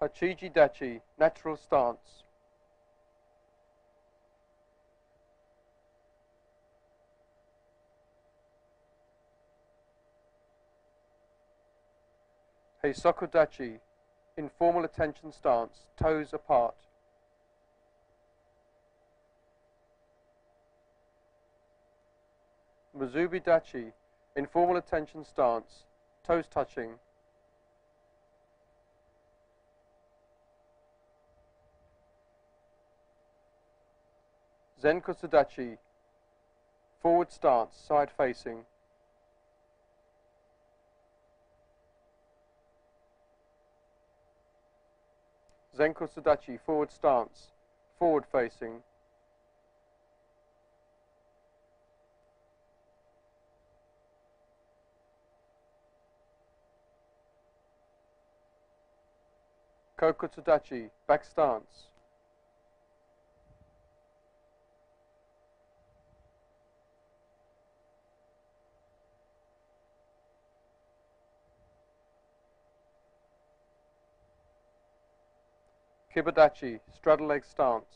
Hachiji Dachi, natural stance. Heisoku Dachi, informal attention stance, toes apart. Musubi Dachi, informal attention stance, toes touching. Zenkutsu Dachi, forward stance, side facing. Zenkutsu Dachi, forward stance, forward facing. Kokutsudachi, back stance. Kibadachi, straddle leg stance.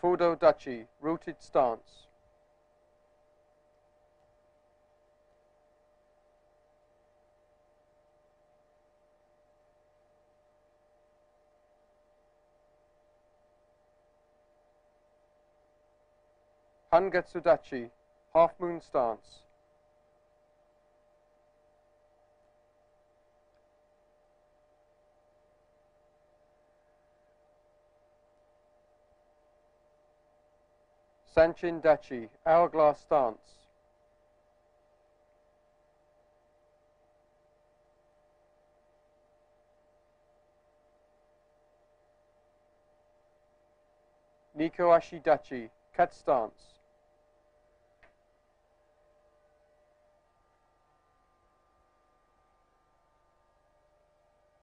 Fudo Dachi, rooted stance. Hangetsudachi, half moon stance. Sanchin Dachi, hourglass stance. Neko Ashi Dachi, cat stance.